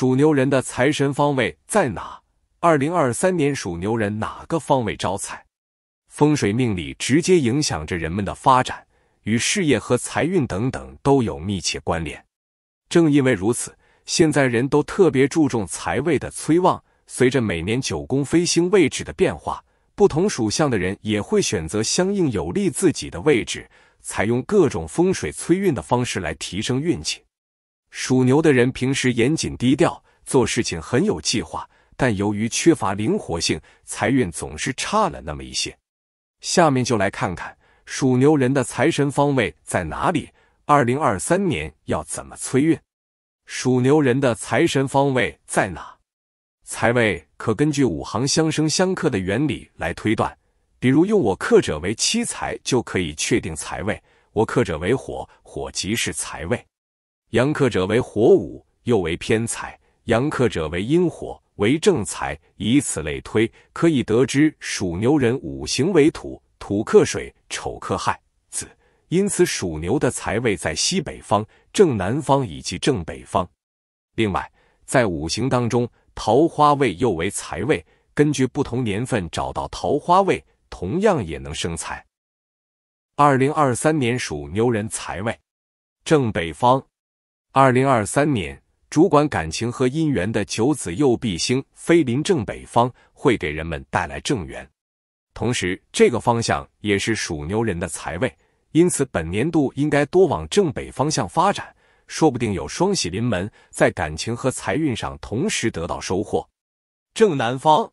属牛人的财神方位在哪？二零二三年属牛人哪个方位招财？风水命理直接影响着人们的发展，与事业和财运等等都有密切关联。正因为如此，现在人都特别注重财位的催旺。随着每年九宫飞星位置的变化，不同属相的人也会选择相应有利自己的位置，采用各种风水催运的方式来提升运气。属牛的人平时严谨低调，做事情很有计划，但由于缺乏灵活性，财运总是差了那么一些。下面就来看看属牛人的财神方位在哪里，二零二三年要怎么催运？属牛人的财神方位在哪？财位可根据五行相生相克的原理来推断，比如用我克者为七财就可以确定财位。我克者为火，火即是财位；阳克者为火午，又为偏财；阳克者为阴火，为正财。以此类推，可以得知属牛人五行为土，土克水，丑克亥子，因此属牛的财位在西北方、正南方以及正北方。另外，在五行当中，桃花位又为财位，根据不同年份找到桃花位，同样也能生财。二零二三年属牛人财位正北方。二零二三年主管感情和姻缘的九子右弼星飞临正北方，会给人们带来正缘。同时，这个方向也是属牛人的财位，因此本年度应该多往正北方向发展。说不定有双喜临门，在感情和财运上同时得到收获。正南方，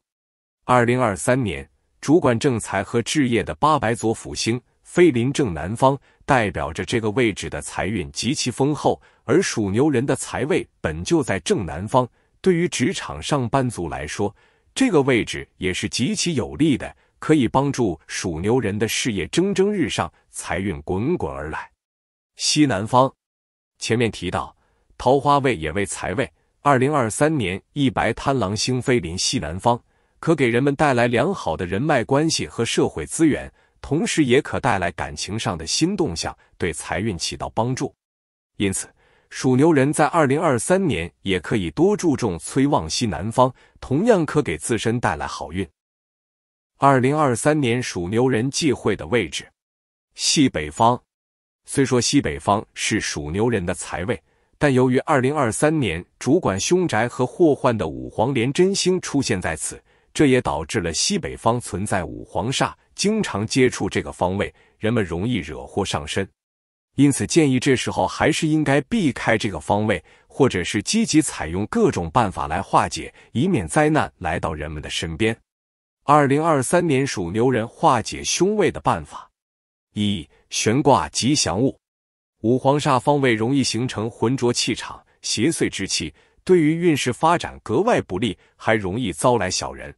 二零二三年主管正财和置业的八白左辅星飞临正南方，代表着这个位置的财运极其丰厚。而属牛人的财位本就在正南方，对于职场上班族来说，这个位置也是极其有利的，可以帮助属牛人的事业蒸蒸日上，财运滚滚而来。西南方。前面提到，桃花位也为财位。二零二三年，一白贪狼星飞临西南方，可给人们带来良好的人脉关系和社会资源，同时也可带来感情上的新动向，对财运起到帮助。因此，属牛人在二零二三年也可以多注重催旺西南方，同样可给自身带来好运。二零二三年属牛人忌讳的位置，西北方。虽说西北方是属牛人的财位，但由于二零二三年主管凶宅和祸患的五黄连真星出现在此，这也导致了西北方存在五黄煞，经常接触这个方位，人们容易惹祸上身。因此，建议这时候还是应该避开这个方位，或者是积极采用各种办法来化解，以免灾难来到人们的身边。二零二三年属牛人化解凶位的办法。一悬挂吉祥物，五黄煞方位容易形成浑浊气场、邪祟之气，对于运势发展格外不利，还容易遭来小人。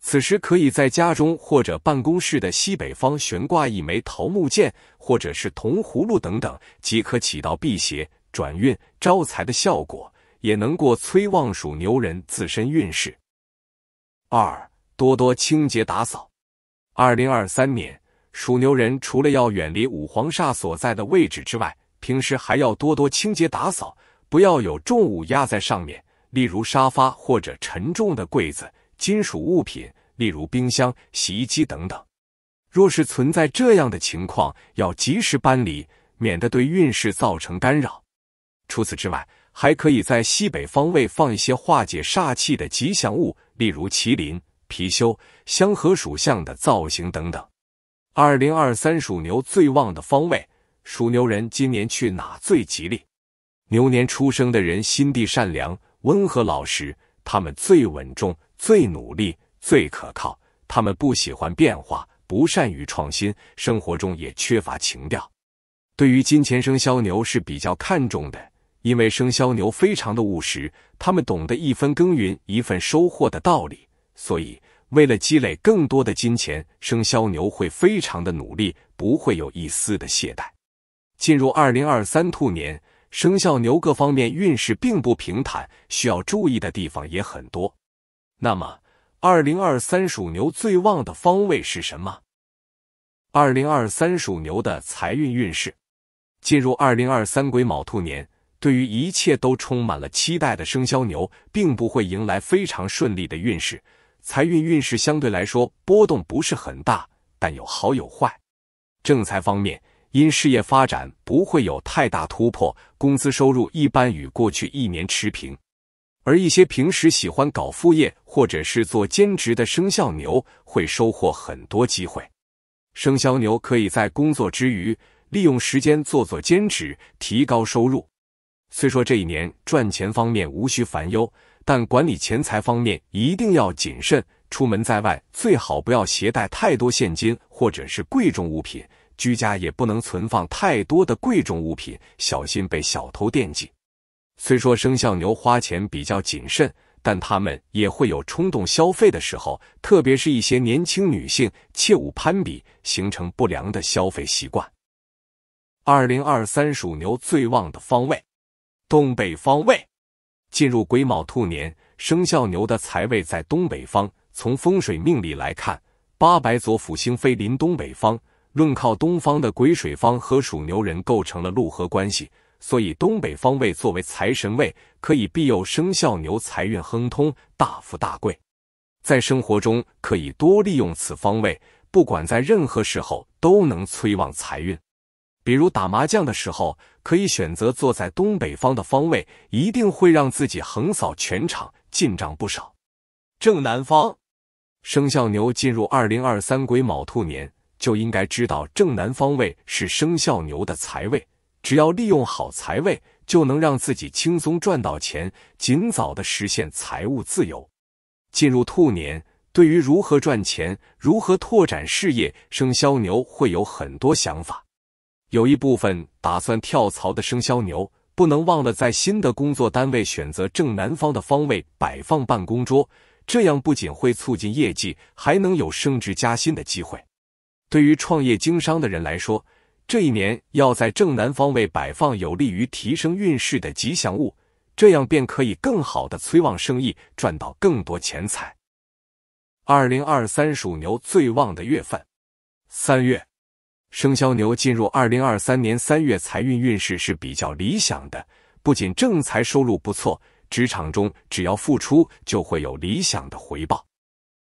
此时可以在家中或者办公室的西北方悬挂一枚桃木剑，或者是铜葫芦等等，即可起到辟邪、转运、招财的效果，也能过催旺属牛人自身运势。二多多清洁打扫，二零二三年。属牛人除了要远离五黄煞所在的位置之外，平时还要多多清洁打扫，不要有重物压在上面，例如沙发或者沉重的柜子、金属物品，例如冰箱、洗衣机等等。若是存在这样的情况，要及时搬离，免得对运势造成干扰。除此之外，还可以在西北方位放一些化解煞气的吉祥物，例如麒麟、貔貅、香河属相的造型等等。二零二三属牛最旺的方位，属牛人今年去哪最吉利？牛年出生的人心地善良、温和老实，他们最稳重、最努力、最可靠。他们不喜欢变化，不善于创新，生活中也缺乏情调。对于金钱，生肖牛是比较看重的，因为生肖牛非常的务实，他们懂得一分耕耘一分收获的道理，所以。为了积累更多的金钱，生肖牛会非常的努力，不会有一丝的懈怠。进入二零二三兔年，生肖牛各方面运势并不平坦，需要注意的地方也很多。那么，二零二三属牛最旺的方位是什么？二零二三属牛的财运运势，进入二零二三癸卯兔年，对于一切都充满了期待的生肖牛，并不会迎来非常顺利的运势。财运运势相对来说波动不是很大，但有好有坏。正财方面，因事业发展不会有太大突破，工资收入一般与过去一年持平。而一些平时喜欢搞副业或者是做兼职的生肖牛，会收获很多机会。生肖牛可以在工作之余，利用时间做做兼职，提高收入。虽说这一年赚钱方面无需烦忧，但管理钱财方面一定要谨慎。出门在外，最好不要携带太多现金或者是贵重物品；居家也不能存放太多的贵重物品，小心被小偷惦记。虽说生肖牛花钱比较谨慎。但他们也会有冲动消费的时候，特别是一些年轻女性，切勿攀比，形成不良的消费习惯。二零二三属牛最旺的方位，东北方位。进入癸卯兔年，生肖牛的财位在东北方。从风水命理来看，八白左辅星飞临东北方，论靠东方的癸水方和属牛人构成了禄合关系。所以，东北方位作为财神位，可以庇佑生肖牛财运亨通、大富大贵。在生活中，可以多利用此方位，不管在任何时候都能催旺财运。比如打麻将的时候，可以选择坐在东北方的方位，一定会让自己横扫全场，进账不少。正南方，生肖牛进入二零二三癸卯兔年，就应该知道正南方位是生肖牛的财位。只要利用好财位，就能让自己轻松赚到钱，尽早的实现财务自由。进入兔年，对于如何赚钱、如何拓展事业，生肖牛会有很多想法。有一部分打算跳槽的生肖牛，不能忘了在新的工作单位选择正南方的方位摆放办公桌，这样不仅会促进业绩，还能有升职加薪的机会。对于创业经商的人来说，这一年要在正南方位摆放有利于提升运势的吉祥物，这样便可以更好的催旺生意，赚到更多钱财。二零二三属牛最旺的月份，三月，生肖牛进入二零二三年三月，财运运势是比较理想的，不仅正财收入不错，职场中只要付出就会有理想的回报。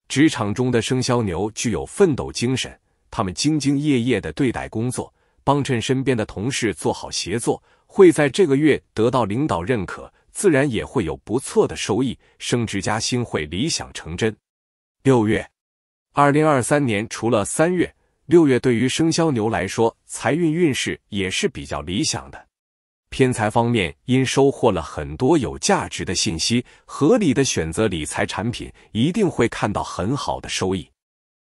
职场中的生肖牛具有奋斗精神，他们兢兢业业的对待工作。帮衬身边的同事做好协作，会在这个月得到领导认可，自然也会有不错的收益，升职加薪会理想成真。六月，二零二三年除了三月、六月，对于生肖牛来说，财运运势也是比较理想的。偏财方面，因收获了很多有价值的信息，合理的选择理财产品，一定会看到很好的收益。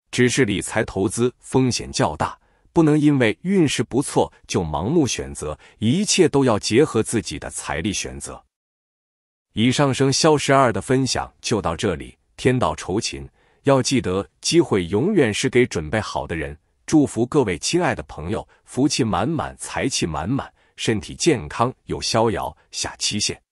只是理财投资风险较大。不能因为运势不错就盲目选择，一切都要结合自己的财力选择。以上生肖十二的分享就到这里，天道酬勤，要记得机会永远是给准备好的人。祝福各位亲爱的朋友，福气满满，财气满满，身体健康又逍遥。下期见。